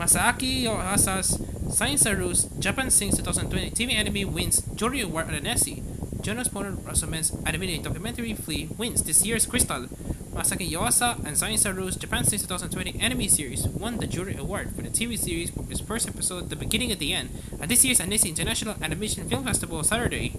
Masaaki Yuasa's Science Saru's Japan Sinks 2020 TV Anime wins Jury Award at Annecy. Jonas Poher Rasmussen's animated documentary Flee wins this year's Cristal. Masaaki Yuasa and Science Saru's Japan Sinks 2020 anime series won the Jury Award for the TV series for its first episode, The Beginning at the End, at this year's Annecy International Animation Film Festival Saturday.